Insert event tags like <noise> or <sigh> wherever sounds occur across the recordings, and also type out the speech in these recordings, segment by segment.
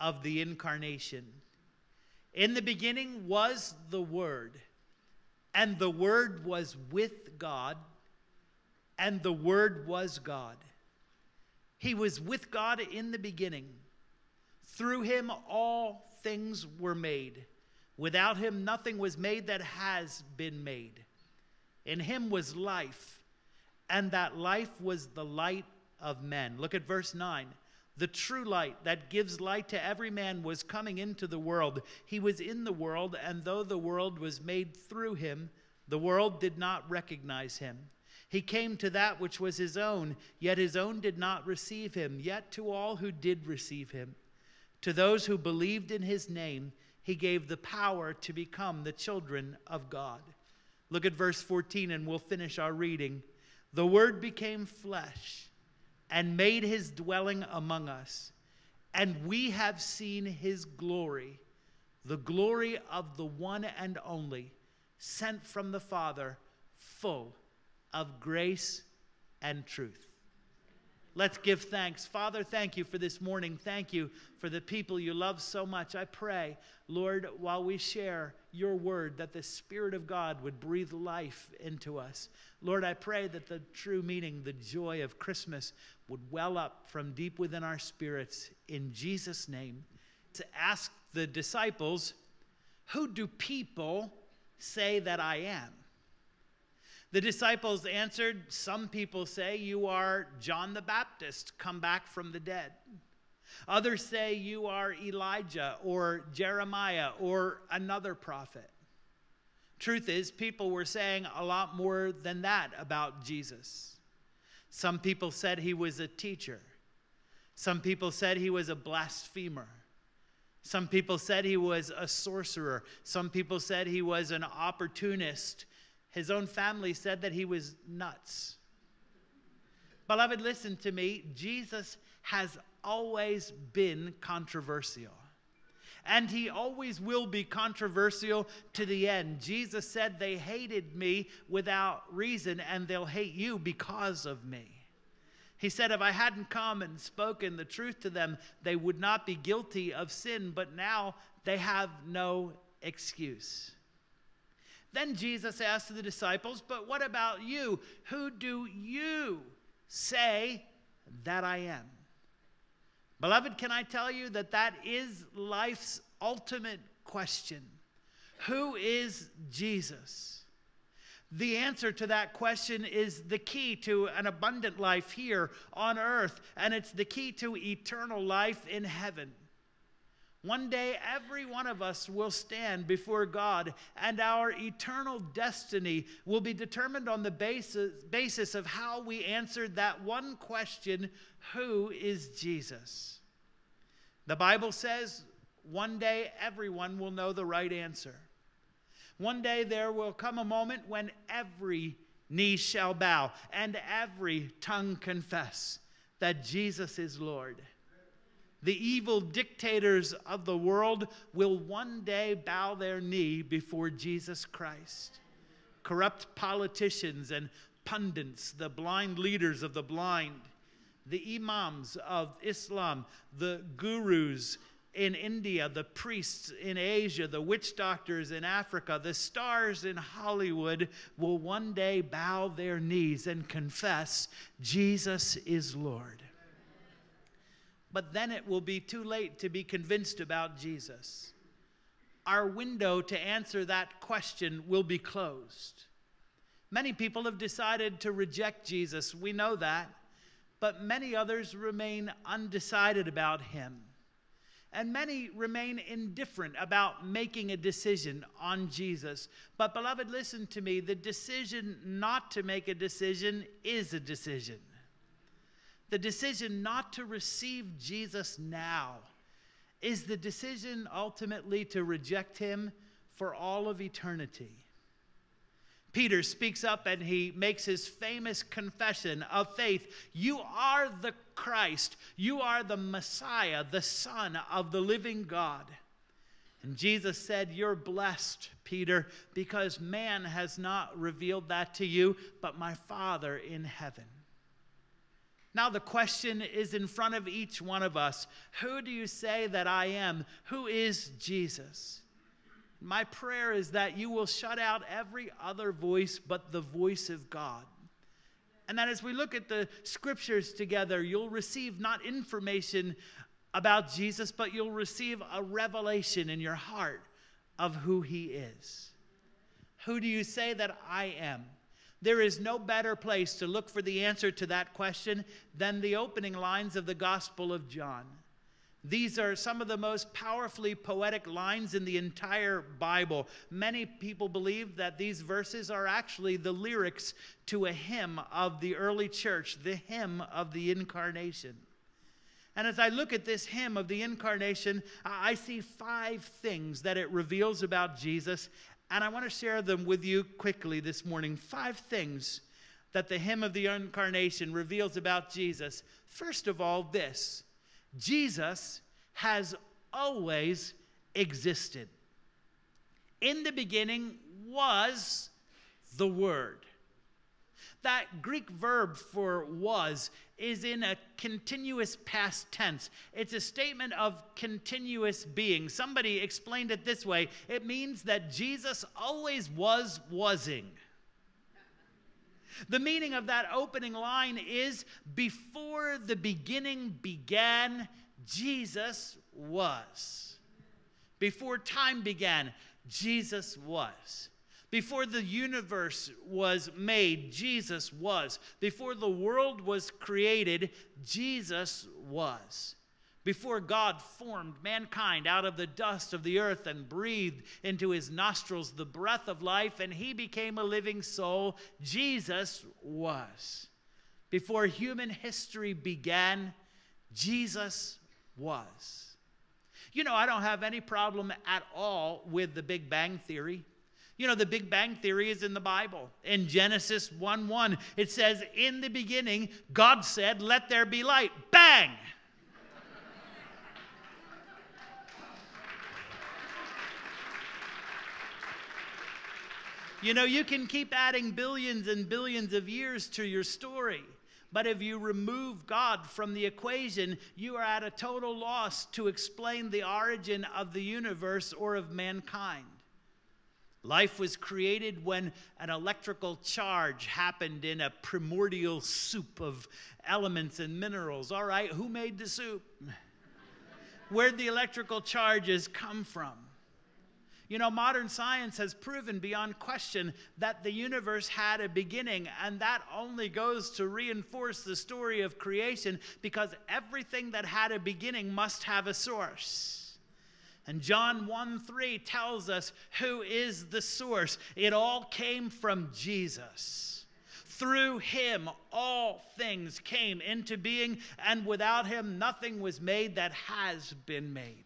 of the incarnation. In the beginning was the Word, and the Word was with God, and the Word was God. He was with God in the beginning. Through him, all things were made. Without him, nothing was made that has been made. In him was life, and that life was the light of men. Look at verse 9. The true light that gives light to every man was coming into the world. He was in the world, and though the world was made through him, the world did not recognize him. He came to that which was his own, yet his own did not receive him. Yet to all who did receive him, to those who believed in his name, he gave the power to become the children of God. Look at verse 14 and we'll finish our reading. The Word became flesh and made his dwelling among us, and we have seen his glory, the glory of the one and only, sent from the Father, full of grace and truth. Let's give thanks. Father, thank you for this morning. Thank you for the people you love so much. I pray, Lord, while we share your word, that the Spirit of God would breathe life into us. Lord, I pray that the true meaning, the joy of Christmas, would well up from deep within our spirits in Jesus' name. To ask the disciples, Who do people say that I am? The disciples answered, Some people say you are John the Baptist, come back from the dead. Others say you are Elijah or Jeremiah or another prophet. Truth is, people were saying a lot more than that about Jesus. Some people said he was a teacher. Some people said he was a blasphemer. Some people said he was a sorcerer. Some people said he was an opportunist his own family said that he was nuts. Beloved, listen to me. Jesus has always been controversial. And he always will be controversial to the end. Jesus said, They hated me without reason, and they'll hate you because of me. He said, If I hadn't come and spoken the truth to them, they would not be guilty of sin, but now they have no excuse. Then Jesus asked the disciples, But what about you? Who do you say that I am? Beloved, can I tell you that that is life's ultimate question? Who is Jesus? The answer to that question is the key to an abundant life here on earth, and it's the key to eternal life in heaven. One day, every one of us will stand before God, and our eternal destiny will be determined on the basis, basis of how we answered that one question Who is Jesus? The Bible says one day everyone will know the right answer. One day there will come a moment when every knee shall bow and every tongue confess that Jesus is Lord. The evil dictators of the world will one day bow their knee before Jesus Christ. Corrupt politicians and pundits, the blind leaders of the blind, the imams of Islam, the gurus in India, the priests in Asia, the witch doctors in Africa, the stars in Hollywood will one day bow their knees and confess Jesus is Lord but then it will be too late to be convinced about Jesus. Our window to answer that question will be closed. Many people have decided to reject Jesus, we know that, but many others remain undecided about him. And many remain indifferent about making a decision on Jesus. But, beloved, listen to me the decision not to make a decision is a decision the decision not to receive Jesus now is the decision ultimately to reject him for all of eternity. Peter speaks up and he makes his famous confession of faith You are the Christ, you are the Messiah, the Son of the living God. And Jesus said, You're blessed, Peter, because man has not revealed that to you, but my Father in heaven. Now, the question is in front of each one of us Who do you say that I am? Who is Jesus? My prayer is that you will shut out every other voice but the voice of God. And that as we look at the scriptures together, you'll receive not information about Jesus, but you'll receive a revelation in your heart of who he is. Who do you say that I am? There is no better place to look for the answer to that question than the opening lines of the Gospel of John. These are some of the most powerfully poetic lines in the entire Bible. Many people believe that these verses are actually the lyrics to a hymn of the early church, the hymn of the incarnation. And as I look at this hymn of the incarnation, I see five things that it reveals about Jesus, and I want to share them with you quickly this morning. Five things that the hymn of the incarnation reveals about Jesus. First of all, this Jesus has always existed. In the beginning was the Word. That Greek verb for was is in a continuous past tense. It's a statement of continuous being. Somebody explained it this way it means that Jesus always was wasing. The meaning of that opening line is before the beginning began, Jesus was. Before time began, Jesus was. Before the universe was made, Jesus was. Before the world was created, Jesus was. Before God formed mankind out of the dust of the earth and breathed into his nostrils the breath of life, and he became a living soul, Jesus was. Before human history began, Jesus was. You know, I don't have any problem at all with the Big Bang Theory. You know, the Big Bang Theory is in the Bible. In Genesis 1 1, it says, In the beginning, God said, Let there be light. Bang! you know, you can keep adding billions and billions of years to your story. But if you remove God from the equation, you are at a total loss to explain the origin of the universe or of mankind. Life was created when an electrical charge happened in a primordial soup of elements and minerals. All right, who made the soup? <laughs> Where'd the electrical charges come from? You know, modern science has proven beyond question that the universe had a beginning, and that only goes to reinforce the story of creation because everything that had a beginning must have a source. And John 1 3 tells us who is the source. It all came from Jesus. Through him, all things came into being, and without him, nothing was made that has been made.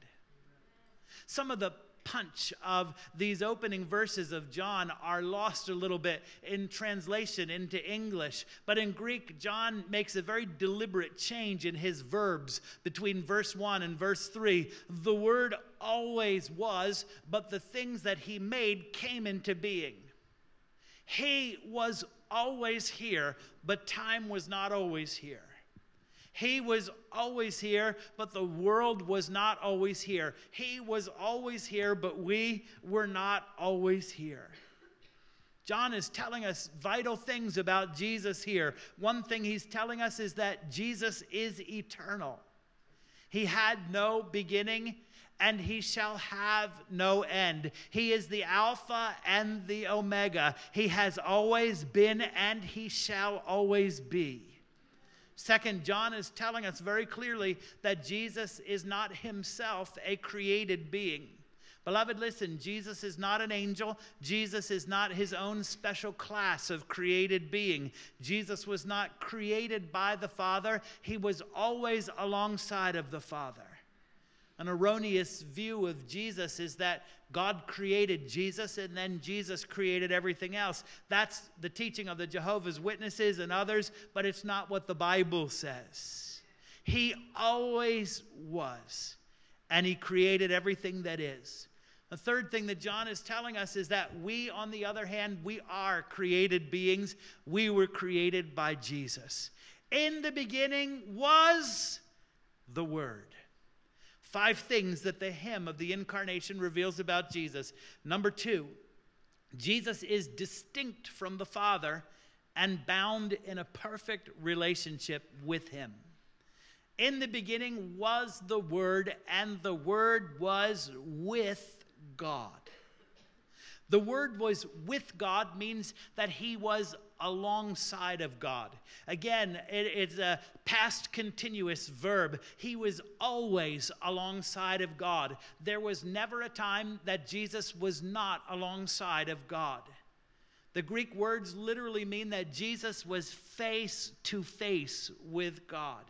Some of the punch of these opening verses of John are lost a little bit in translation into English. But in Greek, John makes a very deliberate change in his verbs between verse 1 and verse 3. The word always was, but the things that he made came into being. He was always here, but time was not always here. He was always here, but the world was not always here. He was always here, but we were not always here. John is telling us vital things about Jesus here. One thing he's telling us is that Jesus is eternal. He had no beginning and he shall have no end. He is the Alpha and the Omega. He has always been and he shall always be. Second, John is telling us very clearly that Jesus is not himself a created being. Beloved, listen, Jesus is not an angel. Jesus is not his own special class of created being. Jesus was not created by the Father, he was always alongside of the Father. An erroneous view of Jesus is that God created Jesus and then Jesus created everything else. That's the teaching of the Jehovah's Witnesses and others, but it's not what the Bible says. He always was, and He created everything that is. The third thing that John is telling us is that we, on the other hand, we are created beings. We were created by Jesus. In the beginning was the Word. Five things that the hymn of the incarnation reveals about Jesus. Number two, Jesus is distinct from the Father and bound in a perfect relationship with Him. In the beginning was the Word, and the Word was with God. The Word was with God means that He was alongside of God. Again, it, it's a past continuous verb. He was always alongside of God. There was never a time that Jesus was not alongside of God. The Greek words literally mean that Jesus was face to face with God.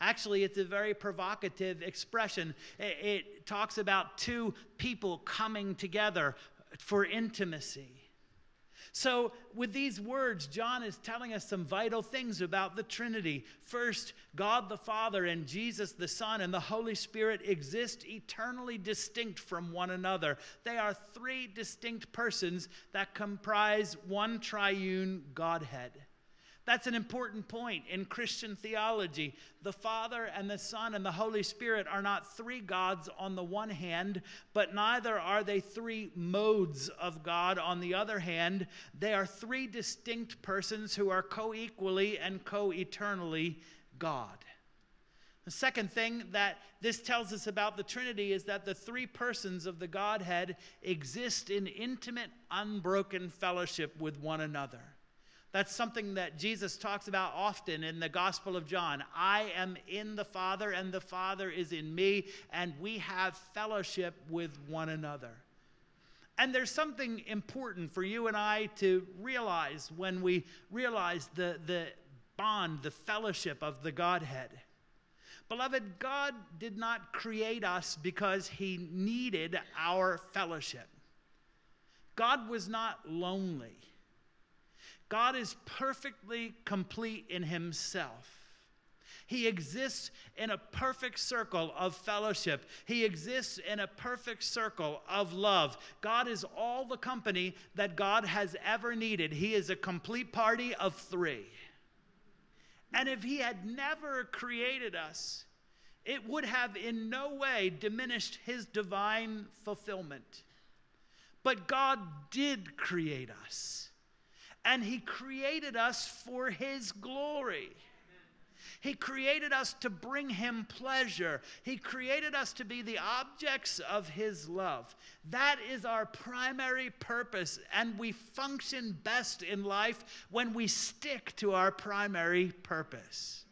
Actually, it's a very provocative expression. It, it, talks about two people coming together for intimacy. So, with these words, John is telling us some vital things about the Trinity. First, God the Father and Jesus the Son and the Holy Spirit exist eternally distinct from one another. They are three distinct persons that comprise one triune Godhead. That's an important point in Christian theology. The Father and the Son and the Holy Spirit are not three gods on the one hand, but neither are they three modes of God on the other hand. They are three distinct persons who are co equally and co eternally God. The second thing that this tells us about the Trinity is that the three persons of the Godhead exist in intimate, unbroken fellowship with one another. That's something that Jesus talks about often in the Gospel of John. I am in the Father, and the Father is in me, and we have fellowship with one another. And there's something important for you and I to realize when we realize the, the bond, the fellowship of the Godhead. Beloved, God did not create us because he needed our fellowship. God was not lonely. God is perfectly complete in himself. He exists in a perfect circle of fellowship. He exists in a perfect circle of love. God is all the company that God has ever needed. He is a complete party of three. And if He had never created us, it would have in no way diminished His divine fulfillment. But God did create us and He created us for His glory. He created us to bring him pleasure. He created us to be the objects of his love. That is our primary purpose, and we function best in life when we stick to our primary purpose.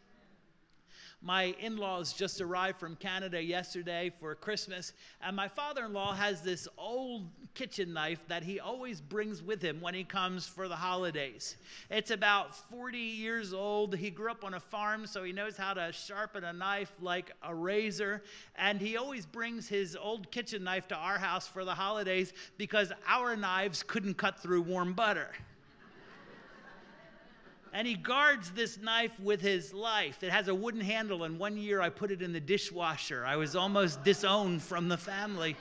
My in laws just arrived from Canada yesterday for Christmas, and my father in law has this old kitchen knife that he always brings with him when he comes for the holidays. It's about 40 years old. He grew up on a farm, so he knows how to sharpen a knife like a razor, and he always brings his old kitchen knife to our house for the holidays because our knives couldn't cut through warm butter and he guards this knife with his life. It has a wooden handle, and one year I put it in the dishwasher. I was almost disowned from the family.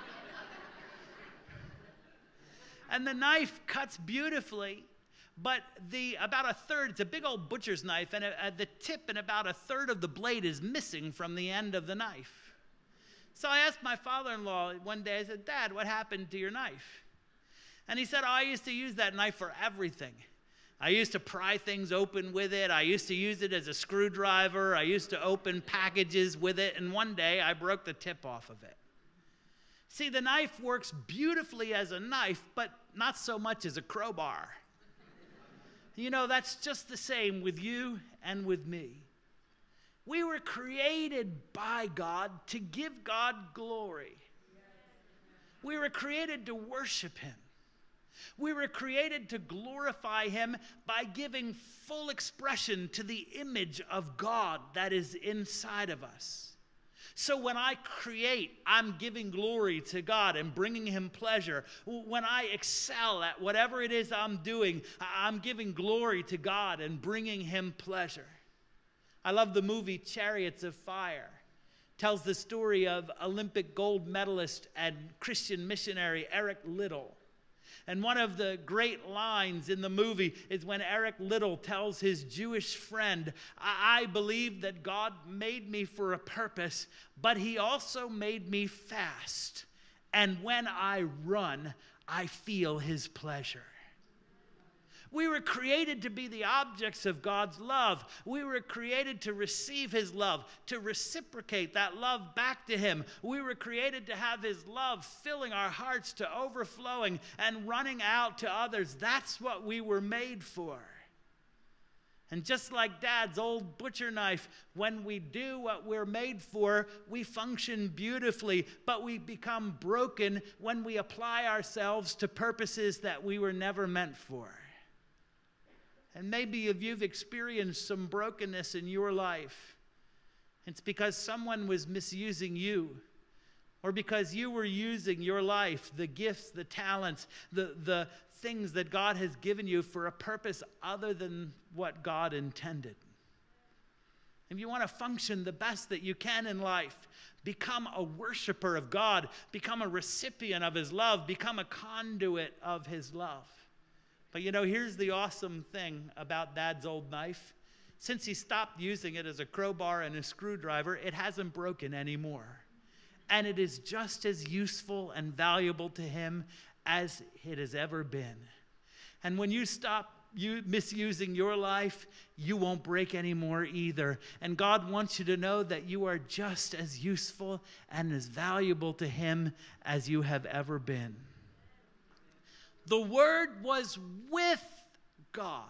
and the knife cuts beautifully, but the about a third, it's a big old butcher's knife, and a, uh, a, the tip and about a third of the blade is missing from the end of the knife. So I asked my father in law one day, I said, Dad, what happened to your knife? And he said, oh, I used to use that knife for everything. I used to pry things open with it. I used to use it as a screwdriver. I used to open packages with it. And one day I broke the tip off of it. See, the knife works beautifully as a knife, but not so much as a crowbar. You know, that's just the same with you and with me. We were created by God to give God glory. We were created to worship Him. We were created to glorify Him by giving full expression to the image of God that is inside of us. So when I create, I'm giving glory to God and bringing Him pleasure. When I excel at whatever it is I'm doing, I'm giving glory to God and bringing Him pleasure. I love the movie Chariots of Fire. Tells the story of Olympic gold medalist and Christian missionary Eric Liddell And one of the great lines in the movie is when Eric Liddell tells his Jewish friend, I, I believe that God made me for a purpose, but he also made me fast. And when I run, I feel his pleasure. We were created to be the objects of God's love. We were created to receive His love, to reciprocate that love back to Him. We were created to have His love filling our hearts to overflowing and running out to others. That's what we were made for. And just like dad's old butcher knife, when we do what we're made for, we function beautifully, but we become broken when we apply ourselves to purposes that we were never meant for. And maybe if you've experienced some brokenness in your life, it's because someone was misusing you, or because you were using your life, the gifts, the talents, the, the things that God has given you for a purpose other than what God intended. If you want to function the best that you can in life, become a worshiper of God, become a recipient of His love, become a conduit of His love. But you know, here's the awesome thing about Dad's old knife. Since he stopped using it as a crowbar and a screwdriver, it hasn't broken anymore. And it is just as useful and valuable to him as it has ever been. And when you stop you misusing your life, you won't break anymore either. And God wants you to know that you are just as useful and as valuable to Him as you have ever been. The Word was with God.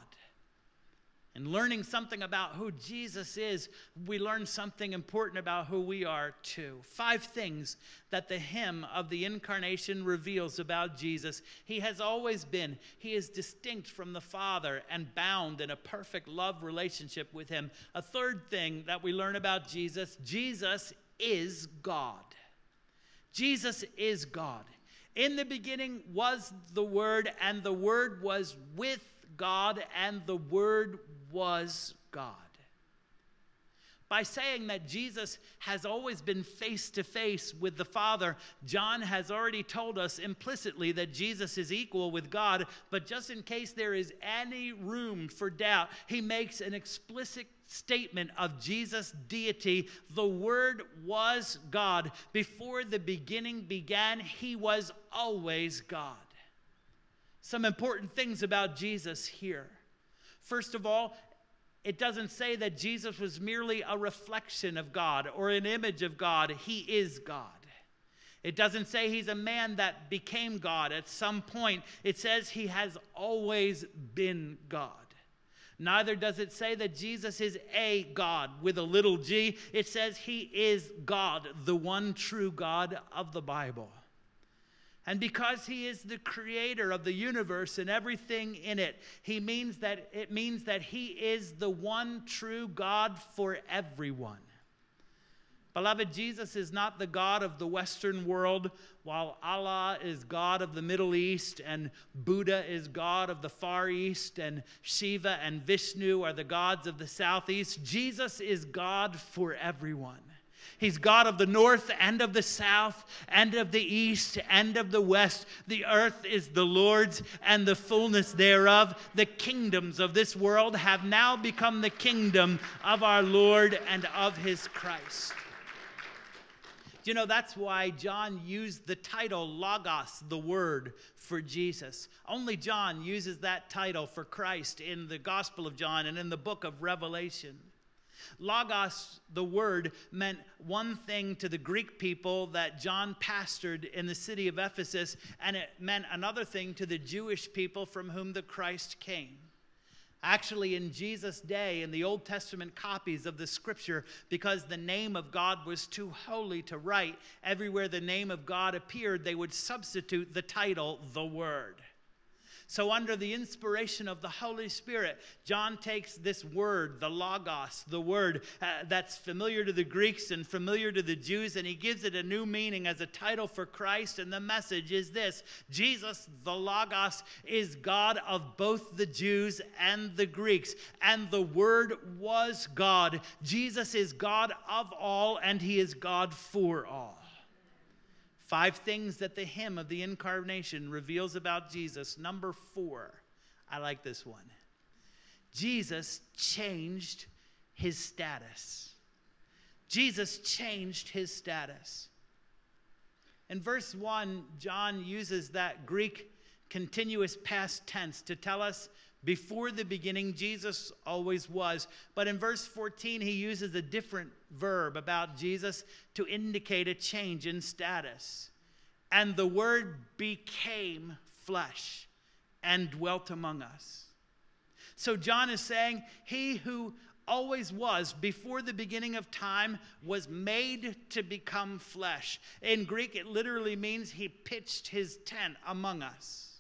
And learning something about who Jesus is, we learn something important about who we are too. Five things that the hymn of the incarnation reveals about Jesus. He has always been, he is distinct from the Father and bound in a perfect love relationship with him. A third thing that we learn about Jesus Jesus is God. Jesus is God. In the beginning was the Word, and the Word was with God, and the Word was God. By saying that Jesus has always been face to face with the Father, John has already told us implicitly that Jesus is equal with God. But just in case there is any room for doubt, he makes an explicit statement of Jesus' deity. The Word was God. Before the beginning began, He was always God. Some important things about Jesus here. First of all, it doesn't say that Jesus was merely a reflection of God or an image of God. He is God. It doesn't say he's a man that became God at some point. It says he has always been God. Neither does it say that Jesus is a God with a little g. It says he is God, the one true God of the Bible. And because he is the creator of the universe and everything in it, he means that it means that he is the one true God for everyone. Beloved, Jesus is not the God of the Western world, while Allah is God of the Middle East, and Buddha is God of the Far East, and Shiva and Vishnu are the gods of the Southeast. Jesus is God for everyone. He's God of the north and of the south and of the east and of the west. The earth is the Lord's and the fullness thereof. The kingdoms of this world have now become the kingdom of our Lord and of his Christ. Do you know that's why John used the title Logos, the Word, for Jesus? Only John uses that title for Christ in the Gospel of John and in the book of Revelation. Logos, the word, meant one thing to the Greek people that John pastored in the city of Ephesus, and it meant another thing to the Jewish people from whom the Christ came. Actually, in Jesus' day, in the Old Testament copies of the scripture, because the name of God was too holy to write, everywhere the name of God appeared, they would substitute the title, the Word. So, under the inspiration of the Holy Spirit, John takes this word, the Logos, the word uh, that's familiar to the Greeks and familiar to the Jews, and he gives it a new meaning as a title for Christ. And the message is this Jesus, the Logos, is God of both the Jews and the Greeks. And the Word was God. Jesus is God of all, and he is God for all. Five things that the hymn of the incarnation reveals about Jesus. Number four, I like this one. Jesus changed his status. Jesus changed his status. In verse 1, John uses that Greek continuous past tense to tell us before the beginning, Jesus always was. But in verse 14, he uses a different verb about Jesus to indicate a change in status. And the Word became flesh and dwelt among us. So John is saying, He who always was before the beginning of time was made to become flesh. In Greek, it literally means he pitched his tent among us.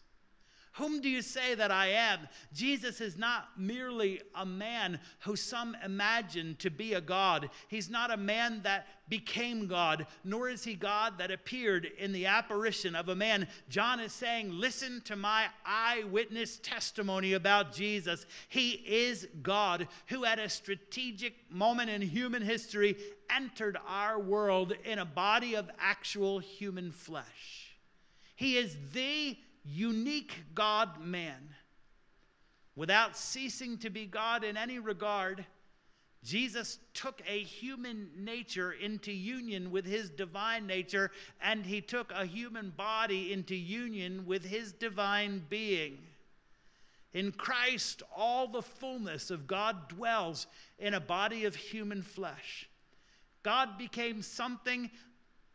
Whom do you say that I am? Jesus is not merely a man who some imagine to be a God. He's not a man that became God, nor is he God that appeared in the apparition of a man. John is saying, Listen to my eyewitness testimony about Jesus. He is God who, at a strategic moment in human history, entered our world in a body of actual human flesh. He is the unique God man. Without ceasing to be God in any regard, Jesus took a human nature into union with his divine nature, and he took a human body into union with his divine being. In Christ, all the fullness of God dwells in a body of human flesh. God became something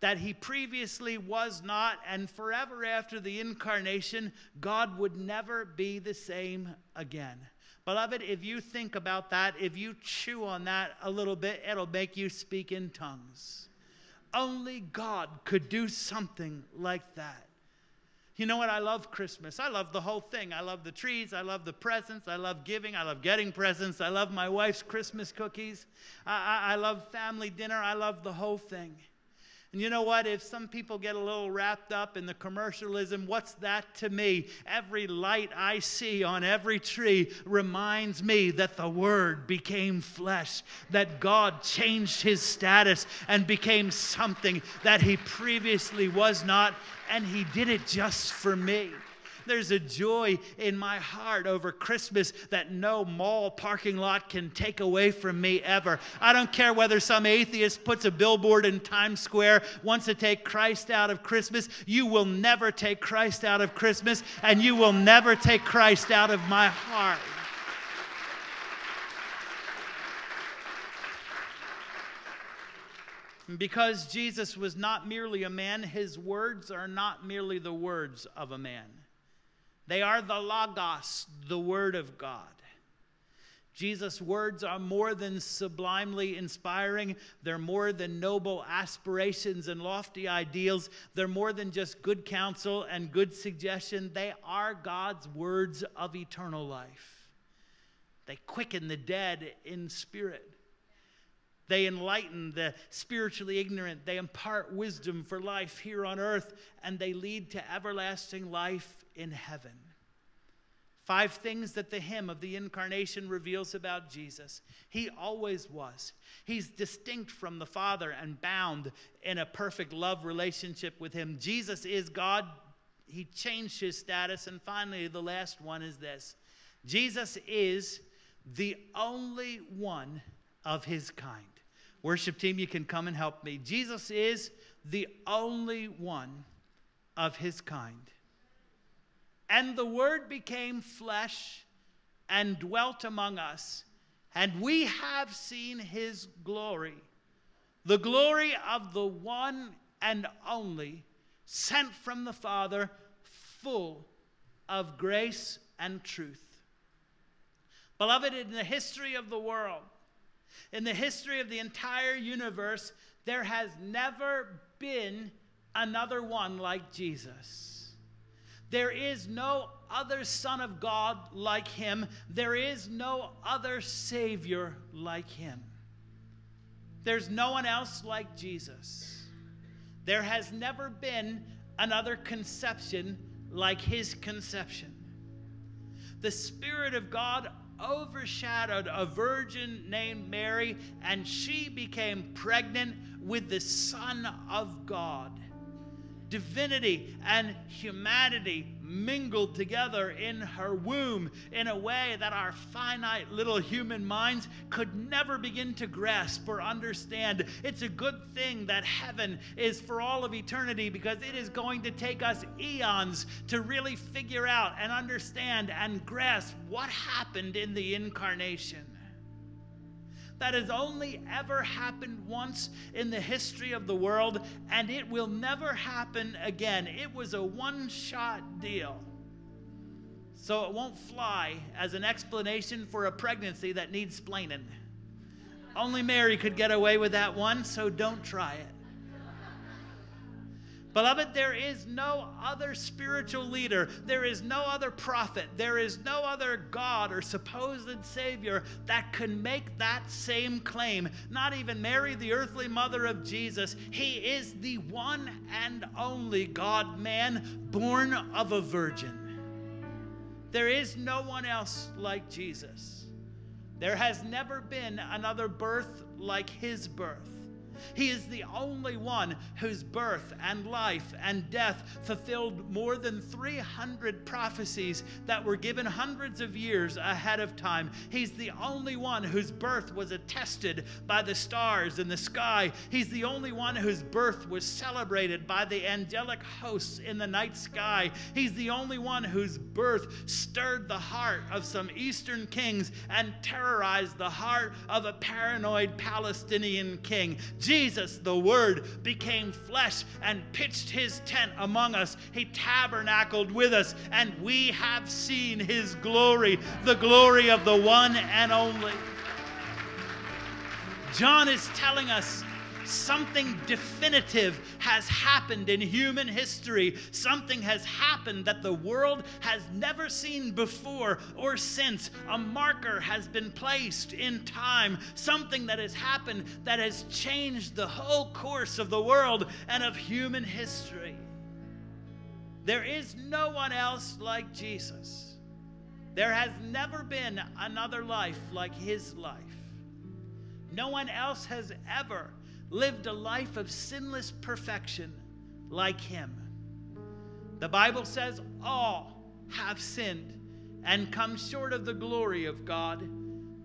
that he previously was not, and forever after the incarnation, God would never be the same again. Beloved, if you think about that, if you chew on that a little bit, it'll make you speak in tongues. Only God could do something like that. You know what? I love Christmas. I love the whole thing. I love the trees. I love the presents. I love giving. I love getting presents. I love my wife's Christmas cookies. I, I, I love family dinner. I love the whole thing. And you know what? If some people get a little wrapped up in the commercialism, what's that to me? Every light I see on every tree reminds me that the Word became flesh, that God changed his status and became something that he previously was not, and he did it just for me. There's a joy in my heart over Christmas that no mall parking lot can take away from me ever. I don't care whether some atheist puts a billboard in Times Square, wants to take Christ out of Christmas. You will never take Christ out of Christmas, and you will never take Christ out of my heart. Because Jesus was not merely a man, his words are not merely the words of a man. They are the Logos, the Word of God. Jesus' words are more than sublimely inspiring. They're more than noble aspirations and lofty ideals. They're more than just good counsel and good suggestion. They are God's words of eternal life. They quicken the dead in spirit. They enlighten the spiritually ignorant. They impart wisdom for life here on earth, and they lead to everlasting life in heaven. Five things that the hymn of the incarnation reveals about Jesus. He always was. He's distinct from the Father and bound in a perfect love relationship with Him. Jesus is God. He changed his status. And finally, the last one is this Jesus is the only one of his kind. Worship team, you can come and help me. Jesus is the only one of his kind. And the Word became flesh and dwelt among us, and we have seen his glory, the glory of the one and only, sent from the Father, full of grace and truth. Beloved, in the history of the world, in the history of the entire universe, there has never been another one like Jesus. There is no other Son of God like him. There is no other Savior like him. There's no one else like Jesus. There has never been another conception like his conception. The Spirit of God overshadowed a virgin named Mary, and she became pregnant with the Son of God. divinity and humanity mingled together in her womb in a way that our finite little human minds could never begin to grasp or understand. It's a good thing that heaven is for all of eternity because it is going to take us eons to really figure out and understand and grasp what happened in the incarnation that has only ever happened once in the history of the world, and it will never happen again. It was a one shot deal. So it won't fly as an explanation for a pregnancy that needs splaining. Only Mary could get away with that one, so don't try it. Beloved, there is no other spiritual leader, there is no other prophet, there is no other God or supposed Savior that can make that same claim. Not even Mary, the earthly mother of Jesus. He is the one and only God man born of a virgin. There is no one else like Jesus. There has never been another birth like his birth. He is the only one whose birth and life and death fulfilled more than 300 prophecies that were given hundreds of years ahead of time. He's the only one whose birth was attested by the stars in the sky. He's the only one whose birth was celebrated by the angelic hosts in the night sky. He's the only one whose birth stirred the heart of some eastern kings and terrorized the heart of a paranoid Palestinian king. Jesus, the Word, became flesh and pitched his tent among us. He tabernacled with us, and we have seen his glory, the glory of the one and only. John is telling us something definitive has happened in human history. Something has happened that the world has never seen before or since. A marker has been placed in time. Something that has happened that has changed the whole course of the world and of human history. There is no one else like Jesus. There has never been another life like his life. No one else has ever lived a life of sinless perfection like him. The Bible says all have sinned and come short of the glory of God,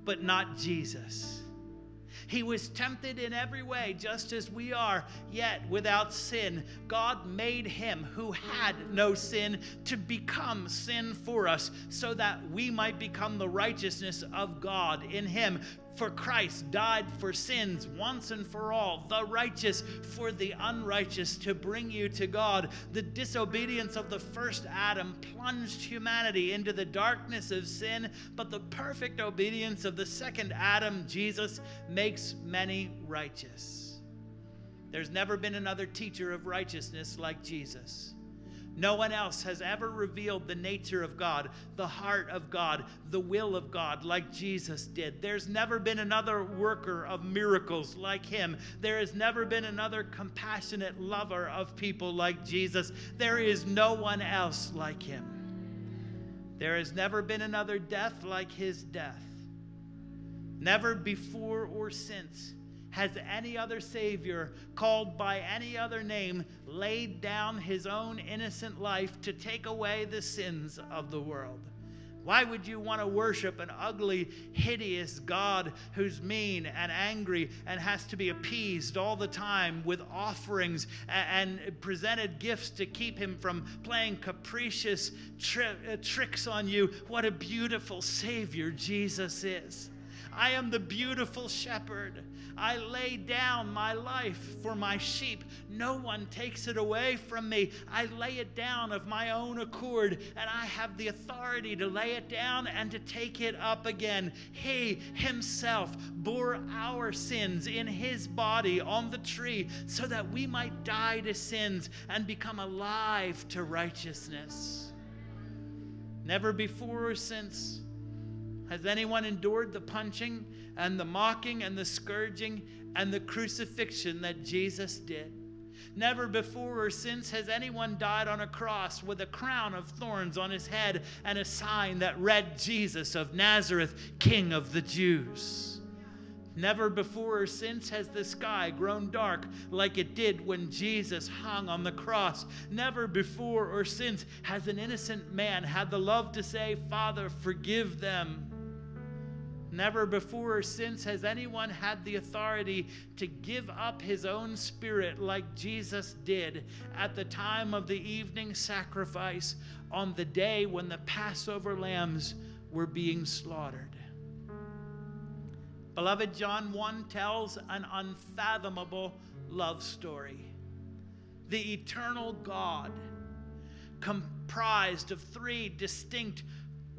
but not Jesus. He was tempted in every way, just as we are, yet without sin. God made him who had no sin to become sin for us, so that we might become the righteousness of God in him. For Christ died for sins once and for all, the righteous for the unrighteous, to bring you to God. The disobedience of the first Adam plunged humanity into the darkness of sin, but the perfect obedience of the second Adam, Jesus, makes many righteous. There's never been another teacher of righteousness like Jesus. No one else has ever revealed the nature of God, the heart of God, the will of God like Jesus did. There's never been another worker of miracles like him. There has never been another compassionate lover of people like Jesus. There is no one else like him. There has never been another death like his death. Never before or since has any other Savior called by any other name laid down his own innocent life to take away the sins of the world? Why would you want to worship an ugly, hideous God who's mean and angry and has to be appeased all the time with offerings and, presented gifts to keep him from playing capricious tri- uh, tricks on you? What a beautiful Savior Jesus is. I am the beautiful shepherd. I lay down my life for my sheep. No one takes it away from me. I lay it down of my own accord, and I have the authority to lay it down and to take it up again. He himself bore our sins in his body on the tree so that we might die to sins and become alive to righteousness. Never before or since has anyone endured the punching and the mocking and the scourging and the crucifixion that Jesus did? Never before or since has anyone died on a cross with a crown of thorns on his head and a sign that read Jesus of Nazareth, King of the Jews. Never before or since has the sky grown dark like it did when Jesus hung on the cross. Never before or since has an innocent man had the love to say, Father, forgive them. Never before or since has anyone had the authority to give up his own spirit like Jesus did at the time of the evening sacrifice on the day when the Passover lambs were being slaughtered. Beloved, John 1 tells an unfathomable love story. The eternal God, comprised of three distinct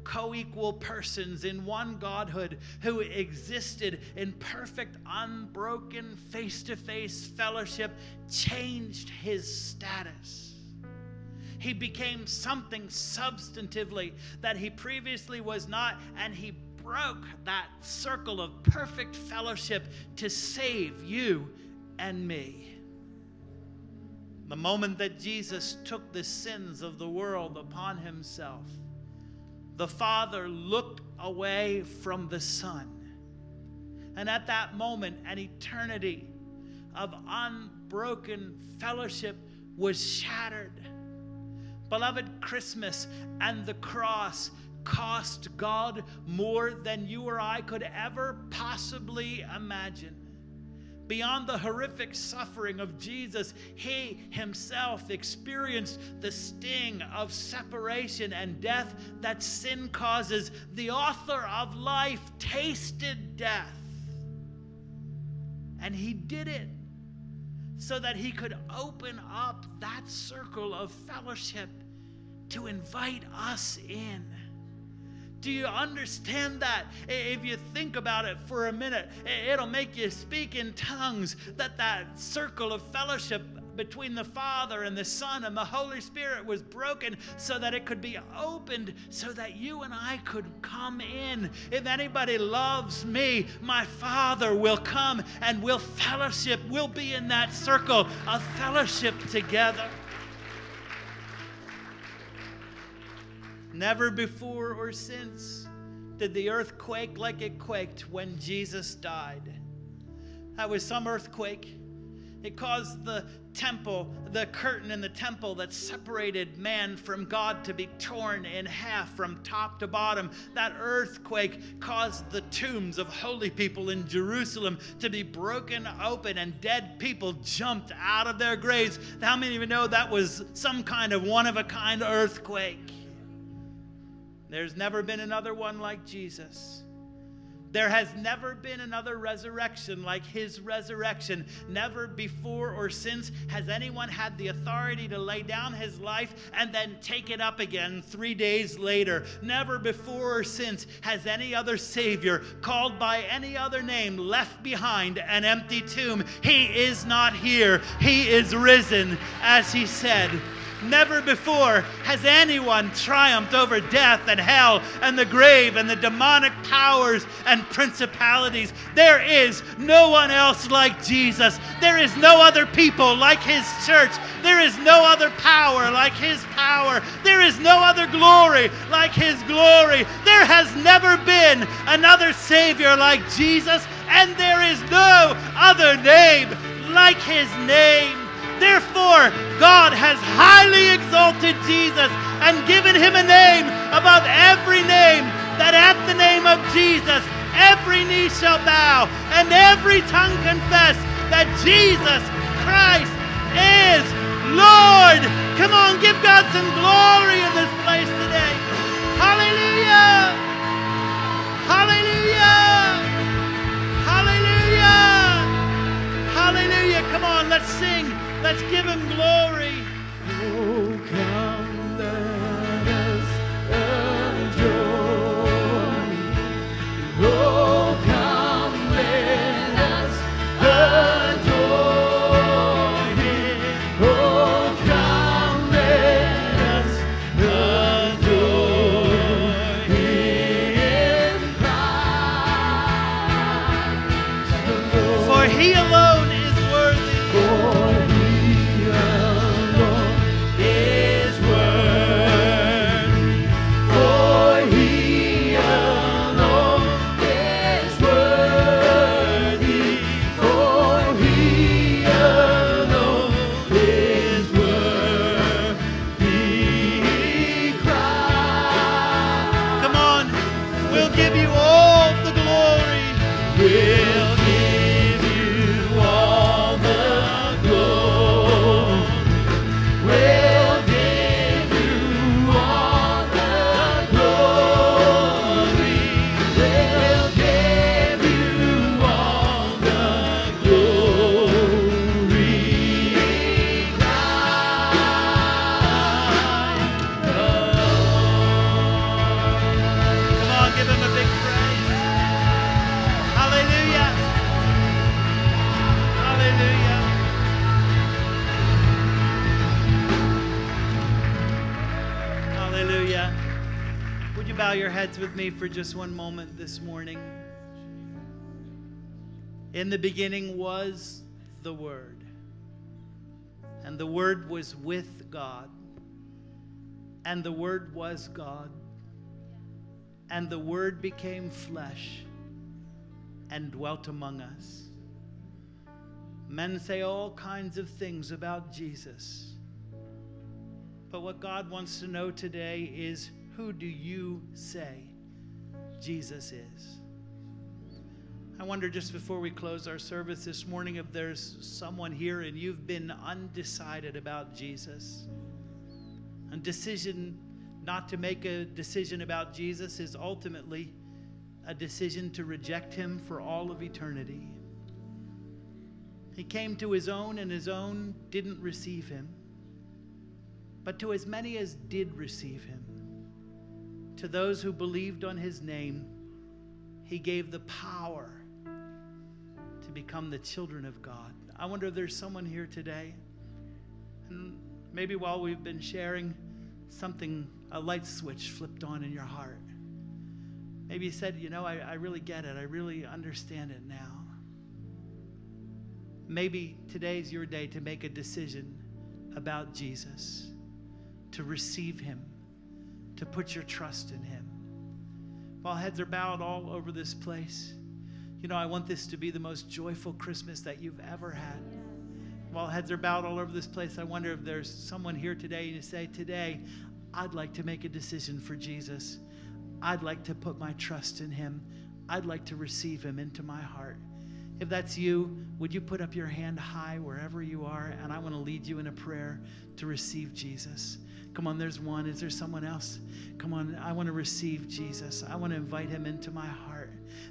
co equal persons in one Godhood who existed in perfect, unbroken, face to face fellowship, changed his status. He became something substantively that he previously was not, and he broke that circle of perfect fellowship to save you and me. The moment that Jesus took the sins of the world upon himself, the Father looked away from the Son. And at that moment, an eternity of unbroken fellowship was shattered. Beloved, Christmas and the cross cost God more than you or I could ever possibly imagine. Beyond the horrific suffering of Jesus, he himself experienced the sting of separation and death that sin causes. The author of life tasted death. And he did it so that he could open up that circle of fellowship to invite us in. Do you understand that? If you think about it for a minute, it'll make you speak in tongues that that circle of fellowship between the Father and the Son and the Holy Spirit was broken so that it could be opened so that you and I could come in. If anybody loves me, my Father will come and we'll fellowship. We'll be in that circle of fellowship together. Never before or since did the earth quake like it quaked when Jesus died. That was some earthquake. It caused the temple, the curtain in the temple that separated man from God to be torn in half from top to bottom. That earthquake caused the tombs of holy people in Jerusalem to be broken open and dead people jumped out of their graves. How many of you know that was some kind of one of a kind earthquake? There's never been another one like Jesus. There has never been another resurrection like his resurrection. Never before or since has anyone had the authority to lay down his life and then take it up again three days later. Never before or since has any other Savior, called by any other name, left behind an empty tomb. He is not here, he is risen, as he said. Never before has anyone triumphed over death and hell and the grave and the demonic powers and principalities. There is no one else like Jesus. There is no other people like his church. There is no other power like his power. There is no other glory like his glory. There has never been another Savior like Jesus, and there is no other name like his name. Therefore, God has highly exalted Jesus and given him a name above every name, that at the name of Jesus every knee shall bow and every tongue confess that Jesus Christ is Lord. Come on, give God some glory in this place today. Hallelujah! Hallelujah! Hallelujah! Hallelujah! Come on, let's sing. Let's give him glory. Oh, come, In the beginning was the Word, and the Word was with God, and the Word was God, and the Word became flesh and dwelt among us. Men say all kinds of things about Jesus. But what God wants to know today is who do you say Jesus is? I wonder just before we close our service this morning if there's someone here and you've been undecided about Jesus. A decision not to make a decision about Jesus is ultimately a decision to reject him for all of eternity. He came to his own, and his own didn't receive him. But to as many as did receive him, to those who believed on his name, he gave the power to become the children of God. I wonder if there's someone here today, and maybe while we've been sharing, something, a light switch flipped on in your heart. Maybe you said, You know, I, I really get it. I really understand it now. Maybe today's your day to make a decision about Jesus, to receive Him, to put your trust in Him. While heads are bowed all over this place, you know, I want this to be the most joyful Christmas that you've ever had. While heads are bowed all over this place, I wonder if there's someone here today to say, Today, I'd like to make a decision for Jesus. I'd like to put my trust in Him. I'd like to receive Him into my heart. If that's you, would you put up your hand high wherever you are? And I want to lead you in a prayer to receive Jesus. Come on, there's one. Is there someone else? Come on, I want to receive Jesus. I want to invite him into my heart.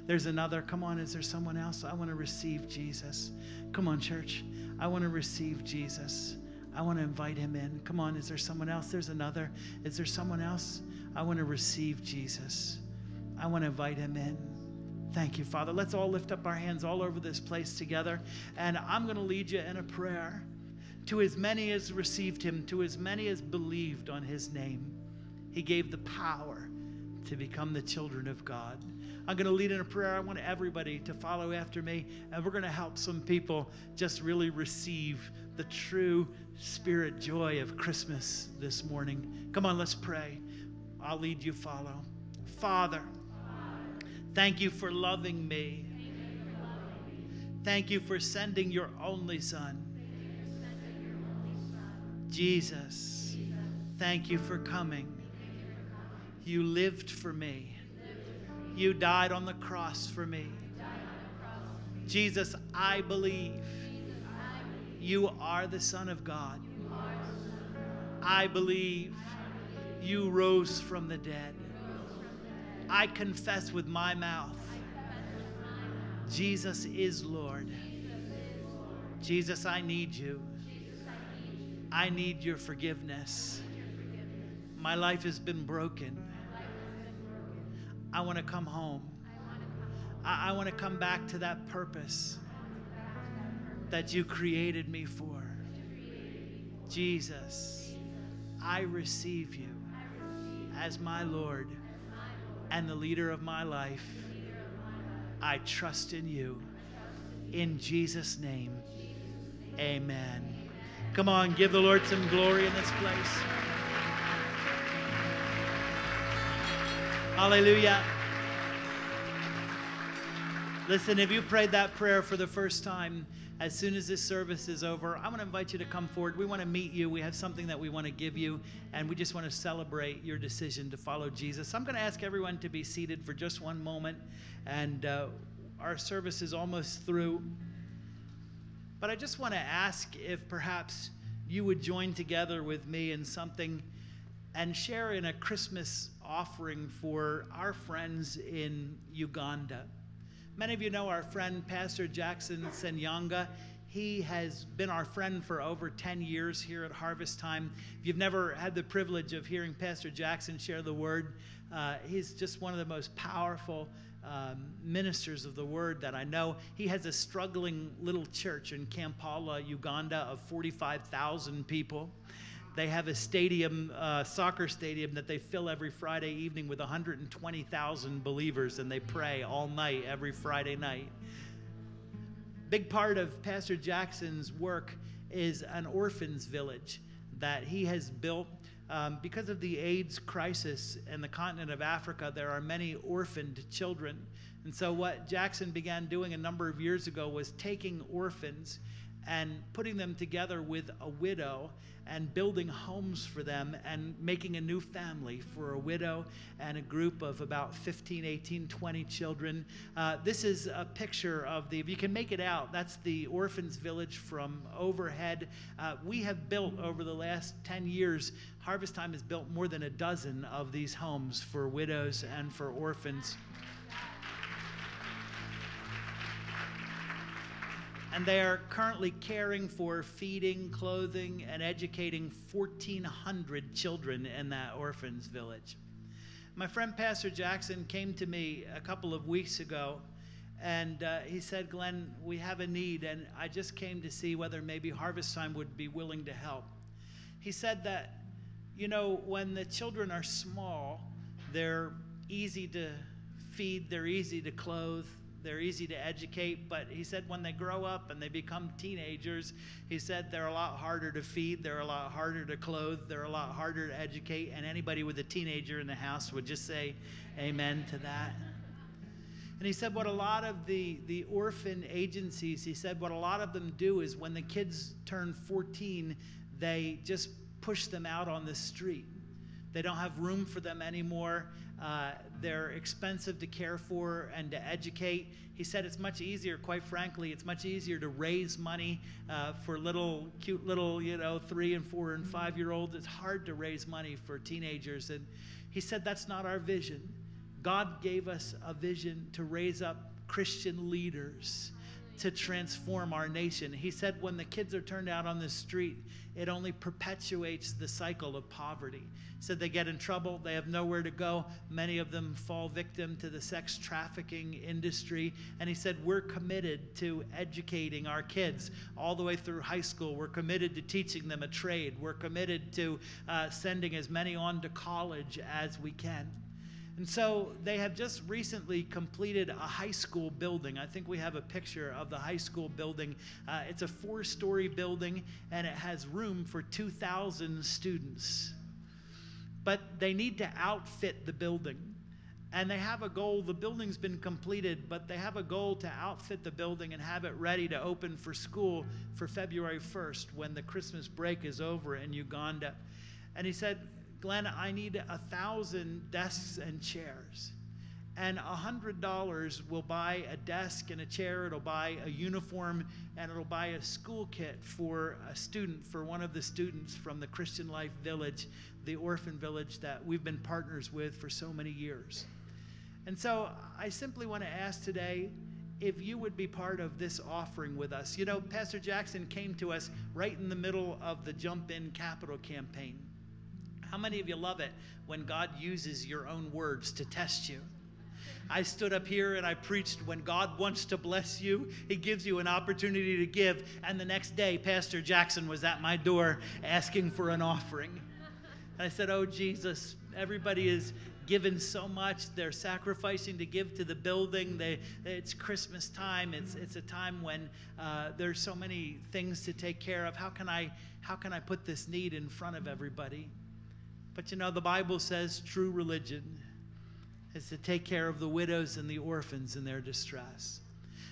There's another. Come on, is there someone else? I want to receive Jesus. Come on, church. I want to receive Jesus. I want to invite him in. Come on, is there someone else? There's another. Is there someone else? I want to receive Jesus. I want to invite him in. Thank you, Father. Let's all lift up our hands all over this place together. And I'm going to lead you in a prayer to as many as received him, to as many as believed on his name. He gave the power to become the children of God. I'm going to lead in a prayer. I want everybody to follow after me, and we're going to help some people just really receive the true spirit joy of Christmas this morning. Come on, let's pray. I'll lead you, follow. Father, thank you for loving me. Thank you for sending your only Son. Jesus, thank you for coming. You lived for me. You died on the cross for me. Jesus, I believe you are the Son of God. I believe you rose from the dead. I confess with my mouth Jesus is Lord. Jesus, I need you. I need your forgiveness. My life has been broken. I want to come home. I, want to come back to that purpose that you created me for. Jesus, I receive you as my Lord and the leader of my life. I trust in you. In Jesus' name, amen. Come on, give the Lord some glory in this place. Hallelujah. Listen, if you prayed that prayer for the first time, as soon as this service is over, I want to invite you to come forward. We want to meet you. We have something that we want to give you, and we just want to celebrate your decision to follow Jesus. I'm going to ask everyone to be seated for just one moment, and uh, our service is almost through. But I just want to ask if perhaps you would join together with me in something and share in a Christmas offering for our friends in Uganda. Many of you know our friend Pastor Jackson Senyonga. He has been our friend for over 10 years here at Harvest Time. If you've never had the privilege of hearing Pastor Jackson share the word, uh, he's just one of the most powerful um, ministers of the word that I know. He has a struggling little church in Kampala, Uganda, of 45,000 people. They have a stadium, uh, soccer stadium, that they fill every Friday evening with 120,000 believers, and they pray all night, every Friday night. Big part of Pastor Jackson's work is an orphans village that he has built. Um, because of the AIDS crisis in the continent of Africa, there are many orphaned children. And so, what Jackson began doing a number of years ago was taking orphans and putting them together with a widow and building homes for them and making a new family for a widow and a group of about 15, 18, 20 children. Uh, this is a picture of the, if you can make it out, that's the orphans village from overhead. Uh, we have built over the last 10 years, Harvest Time has built more than a dozen of these homes for widows and for orphans. And they are currently caring for, feeding, clothing, and educating 1,400 children in that orphans village. My friend Pastor Jackson came to me a couple of weeks ago and uh, he said, Glenn, we have a need, and I just came to see whether maybe Harvest Time would be willing to help. He said that, you know, when the children are small, they're easy to feed, they're easy to clothe, they're easy to educate, but he said when they grow up and they become teenagers, he said they're a lot harder to feed, they're a lot harder to clothe, they're a lot harder to educate, and anybody with a teenager in the house would just say amen to that. And he said what a lot of the, the orphan agencies, he said what a lot of them do is when the kids turn 14, they just push them out on the street. They don't have room for them anymore. Uh, they're expensive to care for and to educate. He said it's much easier, quite frankly, it's much easier to raise money uh, for little, cute little, you know, three and four and five year olds. It's hard to raise money for teenagers. And he said that's not our vision. God gave us a vision to raise up Christian leaders to transform our nation. He said when the kids are turned out on the street, it only perpetuates the cycle of poverty. He said they get in trouble, they have nowhere to go. Many of them fall victim to the sex trafficking industry. And he said, We're committed to educating our kids all the way through high school. We're committed to teaching them a trade. We're committed to uh, sending as many on to college as we can. And so they have just recently completed a high school building. I think we have a picture of the high school building. Uh, it's a four story building and it has room for 2,000 students. But they need to outfit the building. And they have a goal. The building's been completed, but they have a goal to outfit the building and have it ready to open for school for February 1st when the Christmas break is over in Uganda. And he said, Glenn, I need a thousand desks and chairs. And a hundred dollars will buy a desk and a chair, it'll buy a uniform, and it'll buy a school kit for a student, for one of the students from the Christian Life Village, the orphan village that we've been partners with for so many years. And so I simply want to ask today if you would be part of this offering with us. You know, Pastor Jackson came to us right in the middle of the Jump In Capital campaign. How many of you love it when God uses your own words to test you? I stood up here and I preached when God wants to bless you, He gives you an opportunity to give. And the next day, Pastor Jackson was at my door asking for an offering. And I said, Oh, Jesus, everybody is given so much. They're sacrificing to give to the building. They, it's Christmas time. It's, it's a time when uh, there's so many things to take care of. How can, I, how can I put this need in front of everybody? But you know, the Bible says true religion is to take care of the widows and the orphans in their distress.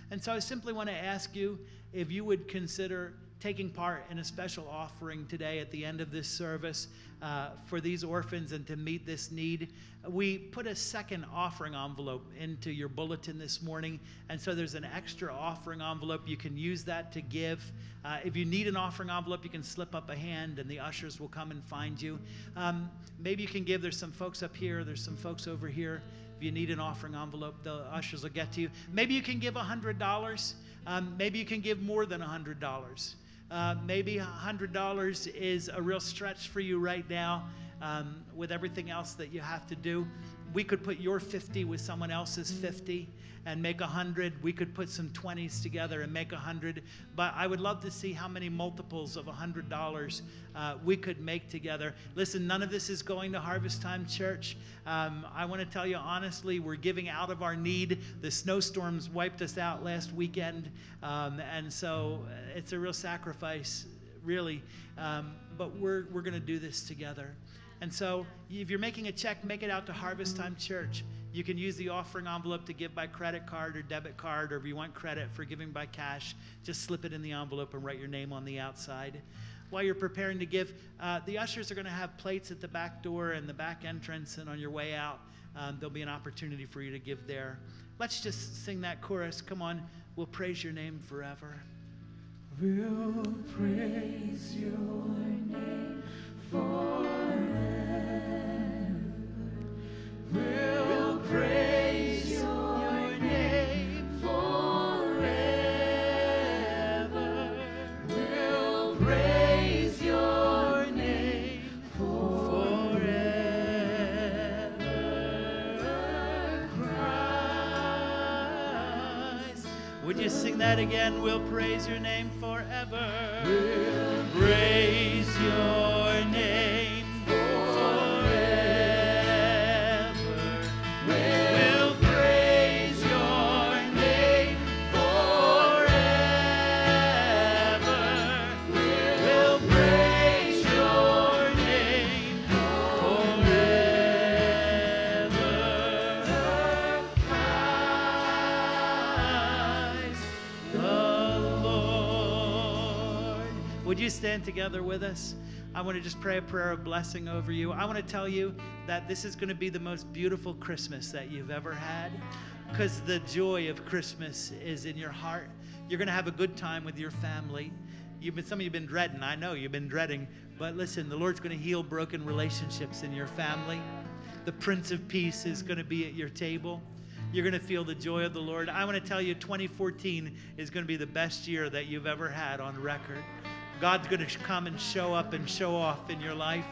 And so I simply want to ask you if you would consider taking part in a special offering today at the end of this service uh, for these orphans and to meet this need. We put a second offering envelope into your bulletin this morning, and so there's an extra offering envelope. You can use that to give. Uh, if you need an offering envelope, you can slip up a hand, and the ushers will come and find you. Um, maybe you can give. There's some folks up here, there's some folks over here. If you need an offering envelope, the ushers will get to you. Maybe you can give $100. Um, maybe you can give more than $100. Uh, maybe $100 is a real stretch for you right now. Um, with everything else that you have to do. We could put your 50 with someone else's 50 and make a 100. We could put some 20s together and make a 100. But I would love to see how many multiples of $100 uh, we could make together. Listen, none of this is going to Harvest Time Church. Um, I want to tell you honestly, we're giving out of our need. The snowstorms wiped us out last weekend. Um, and so uh, it's a real sacrifice, really. Um, but we're, we're going to do this together. And so if you're making a check, make it out to Harvest Time Church. You can use the offering envelope to give by credit card or debit card, or if you want credit for giving by cash, just slip it in the envelope and write your name on the outside. While you're preparing to give, uh, the ushers are going to have plates at the back door and the back entrance, and on your way out, um, there'll be an opportunity for you to give there. Let's just sing that chorus. Come on, we'll praise your name forever. We'll praise your name forever. We'll praise your name forever. We'll praise your name forever. Christ. Would you sing that again? We'll praise your name forever. We'll praise your you stand together with us? I want to just pray a prayer of blessing over you. I want to tell you that this is going to be the most beautiful Christmas that you've ever had because the joy of Christmas is in your heart. You're going to have a good time with your family. You've been, some of you have been dreading. I know you've been dreading. But listen, the Lord's going to heal broken relationships in your family. The Prince of Peace is going to be at your table. You're going to feel the joy of the Lord. I want to tell you, 2014 is going to be the best year that you've ever had on record. God's going to come and show up and show off in your life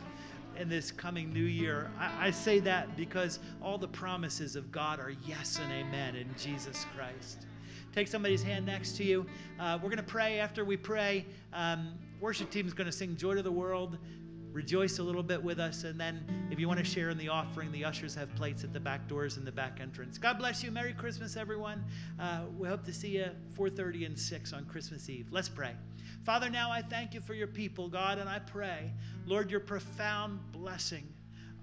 in this coming new year. I, I say that because all the promises of God are yes and amen in Jesus Christ. Take somebody's hand next to you. Uh, we're going to pray. After we pray, um, worship team is going to sing "Joy to the World." Rejoice a little bit with us, and then if you want to share in the offering, the ushers have plates at the back doors and the back entrance. God bless you. Merry Christmas, everyone. Uh, we hope to see you 4:30 and 6 on Christmas Eve. Let's pray. Father, now I thank you for your people, God, and I pray, Lord, your profound blessing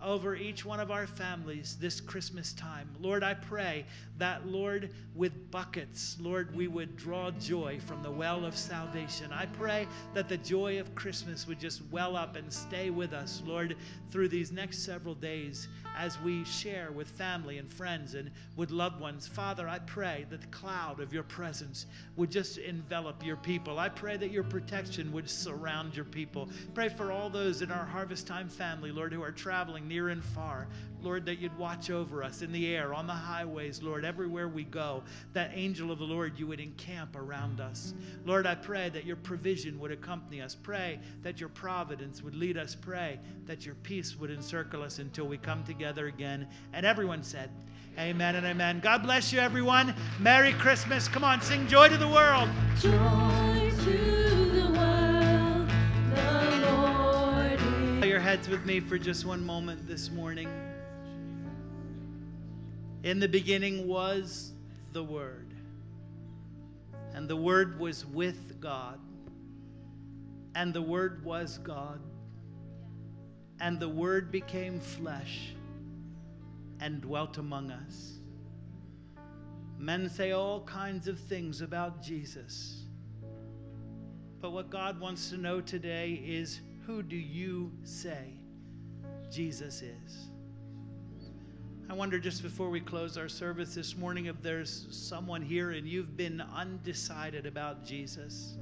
over each one of our families this Christmas time. Lord, I pray that, Lord, with buckets, Lord, we would draw joy from the well of salvation. I pray that the joy of Christmas would just well up and stay with us, Lord, through these next several days as we share with family and friends and with loved ones. Father, I pray that the cloud of your presence would just envelop your people. I pray that your protection would surround your people. Pray for all those in our Harvest Time family, Lord, who are traveling near and far. Lord, that you'd watch over us in the air, on the highways, Lord, everywhere we go. That angel of the Lord, you would encamp around us. Lord, I pray that your provision would accompany us. Pray that your providence would lead us. Pray that your peace would encircle us until we come together again. And everyone said, Amen and amen. God bless you, everyone. Merry Christmas. Come on, sing joy to the world. Joy to the world, the Lord is. Bow your heads with me for just one moment this morning. In the beginning was the Word, and the Word was with God, and the Word was God, and the Word became flesh and dwelt among us. Men say all kinds of things about Jesus. But what God wants to know today is who do you say Jesus is? I wonder just before we close our service this morning if there's someone here and you've been undecided about Jesus.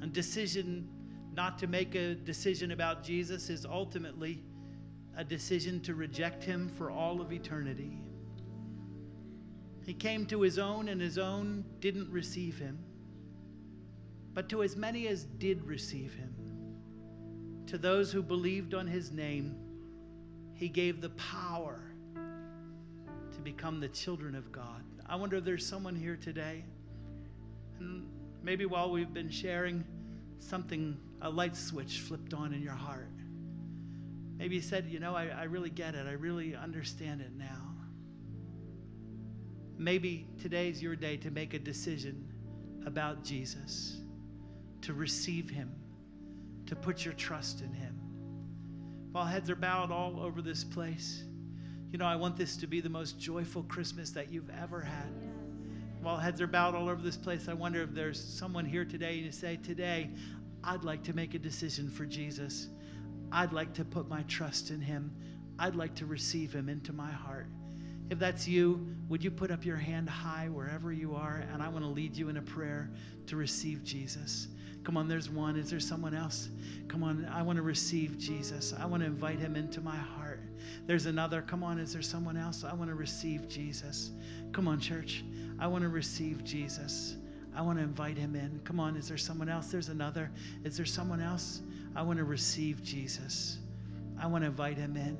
A decision not to make a decision about Jesus is ultimately a decision to reject him for all of eternity. He came to his own, and his own didn't receive him. But to as many as did receive him, To those who believed on his name, he gave the power to become the children of God. I wonder if there's someone here today, and maybe while we've been sharing, something, a light switch flipped on in your heart. Maybe you said, You know, I, I really get it. I really understand it now. Maybe today's your day to make a decision about Jesus, to receive him, to put your trust in him. While heads are bowed all over this place, you know, I want this to be the most joyful Christmas that you've ever had. While heads are bowed all over this place, I wonder if there's someone here today to say, Today, I'd like to make a decision for Jesus. I'd like to put my trust in him. I'd like to receive him into my heart. If that's you, would you put up your hand high wherever you are? And I want to lead you in a prayer to receive Jesus. Come on, there's one. Is there someone else? Come on, I want to receive Jesus. I want to invite him into my heart. There's another. Come on, is there someone else? I want to receive Jesus. Come on, church. I want to receive Jesus. I want to invite him in. Come on, is there someone else? There's another. Is there someone else? I want to receive Jesus. I want to invite him in.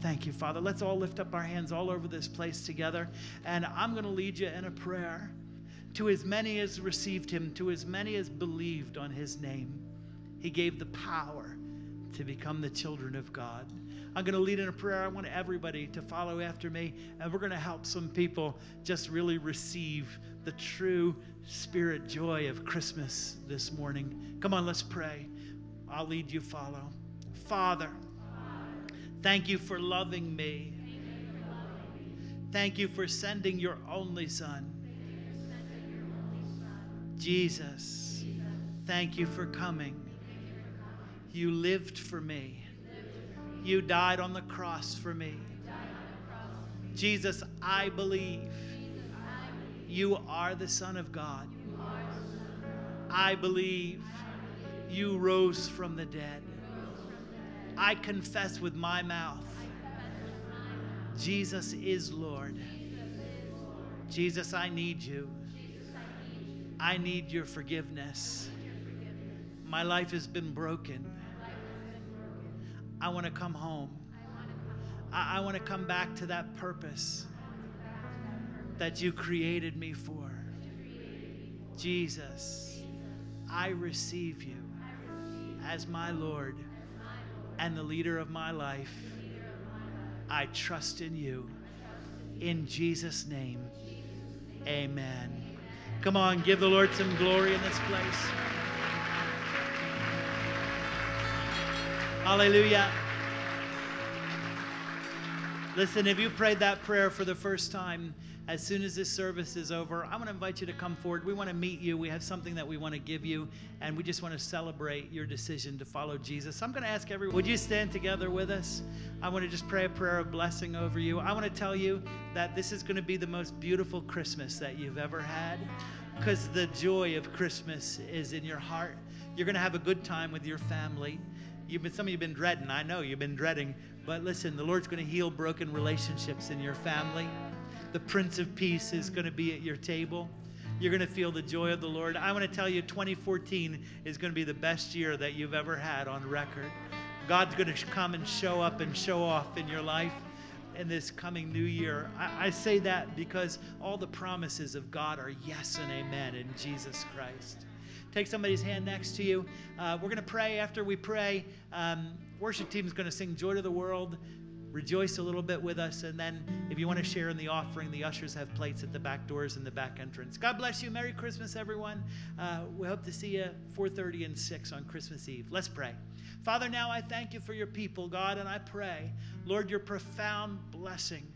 Thank you, Father. Let's all lift up our hands all over this place together. And I'm going to lead you in a prayer to as many as received him, to as many as believed on his name. He gave the power to become the children of God. I'm going to lead in a prayer. I want everybody to follow after me, and we're going to help some people just really receive the true spirit joy of Christmas this morning. Come on, let's pray. I'll lead you, follow. Father, thank you for loving me. Thank you for sending your only Son. Jesus, thank you for coming. You lived for me. You died on the cross for me. Jesus, I believe you are the Son of God. I believe you rose from the dead. I confess with my mouth Jesus is Lord. Jesus, I need you. I need your forgiveness. My life has been broken. I want to come home. I, want to come back to that purpose that you created me for. Jesus, I receive you as my Lord and the leader of my life. I trust in you. In Jesus' name, amen. Come on, give the Lord some glory in this place. Hallelujah. Listen, if you prayed that prayer for the first time, as soon as this service is over, I want to invite you to come forward. We want to meet you. We have something that we want to give you, and we just want to celebrate your decision to follow Jesus. I'm going to ask everyone, would you stand together with us? I want to just pray a prayer of blessing over you. I want to tell you that this is going to be the most beautiful Christmas that you've ever had because the joy of Christmas is in your heart. You're going to have a good time with your family. You've been, some of you have been dreading. I know you've been dreading. But listen, the Lord's going to heal broken relationships in your family. The Prince of Peace is going to be at your table. You're going to feel the joy of the Lord. I want to tell you, 2014 is going to be the best year that you've ever had on record. God's going to come and show up and show off in your life in this coming new year. I, I say that because all the promises of God are yes and amen in Jesus Christ. Take somebody's hand next to you. Uh, we're going to pray. After we pray, um, worship team is going to sing "Joy to the World." Rejoice a little bit with us, and then if you want to share in the offering, the ushers have plates at the back doors and the back entrance. God bless you. Merry Christmas, everyone. Uh, we hope to see you 4:30 and 6 on Christmas Eve. Let's pray. Father, now I thank you for your people, God, and I pray, Lord, your profound blessing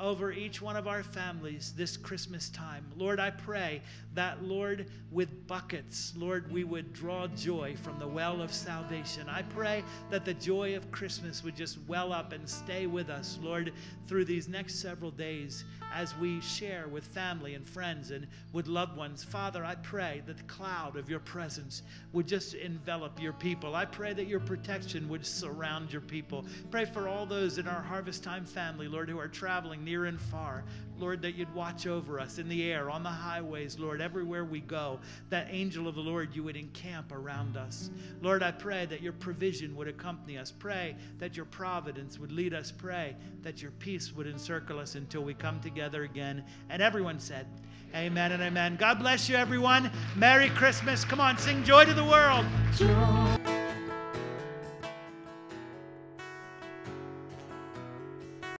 over each one of our families this Christmas time. Lord, I pray that, Lord, with buckets, Lord, we would draw joy from the well of salvation. I pray that the joy of Christmas would just well up and stay with us, Lord, through these next several days as we share with family and friends and with loved ones. Father, I pray that the cloud of your presence would just envelop your people. I pray that your protection would surround your people. Pray for all those in our harvest time family, Lord, who are traveling near and far. Lord, that you'd watch over us in the air, on the highways, Lord, everywhere we go. That angel of the Lord, you would encamp around us. Lord, I pray that your provision would accompany us. Pray that your providence would lead us. Pray that your peace would encircle us until we come together again. And everyone said, Amen and amen. God bless you, everyone. Merry Christmas. Come on, sing joy to the world. Joy